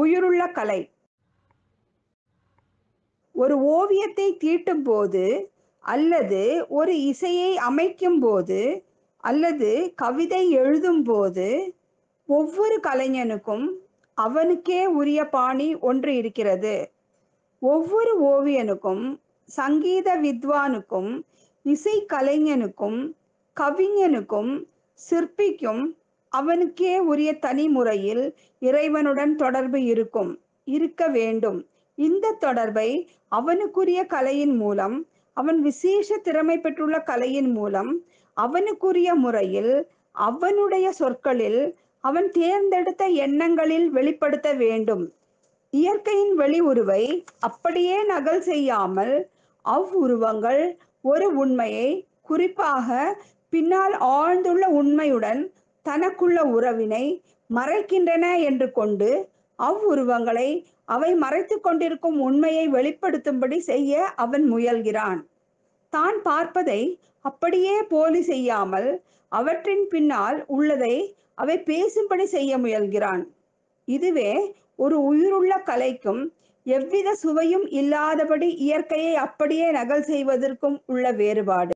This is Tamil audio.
உயிருள்ள கலை. ஒரு ஓவியத்தை தீட்டும்போது அல்லது ஒரு இசையை அமைக்கும் போது அல்லது கவிதை எழுதும்போது ஒவ்வொரு கலைஞனுக்கும் அவனுக்கே உரிய பாணி ஒன்று இருக்கிறது. ஒவ்வொரு ஓவியனுக்கும் சங்கீத வித்வானுக்கும் இசை கலைஞனுக்கும் கவிஞனுக்கும் சிற்பிக்கும் அவனுக்கே உரிய தனி முறையில் இறைவனுடன் தொடர்பு இருக்கும் இருக்க வேண்டும். இந்த தொடர்பை அவனுக்குரிய கலையின் மூலம் அவன் விசேஷ திறமை பெற்றுள்ள கலையின் மூலம் அவனுக்குரிய முறையில் அவனுடைய சொற்களில் அவன் தேர்ந்தெடுத்த எண்ணங்களில் வெளிப்படுத்த வேண்டும். இயற்கையின் வெளி உருவை அப்படியே நகல் செய்யாமல் அவ்வுருவங்கள் ஒரு உண்மையை குறிப்பாக பின்னால் ஆழ்ந்துள்ள உண்மையுடன் தனக்குள்ள உறவினை மறைக்கின்றன என்று கொண்டு அவ்வுருவங்களை அவை மறைத்து கொண்டிருக்கும் உண்மையை வெளிப்படுத்தும்படி செய்ய அவன் முயல்கிறான். தான் பார்ப்பதை அப்படியே போலி செய்யாமல் அவற்றின் பின்னால் உள்ளதை அவை பேசும்படி செய்ய முயல்கிறான். இதுவே ஒரு உயிருள்ள கலைக்கும் எவ்வித சுவையும் இல்லாதபடி இயற்கையை அப்படியே நகல் செய்வதற்கும் உள்ள வேறுபாடு.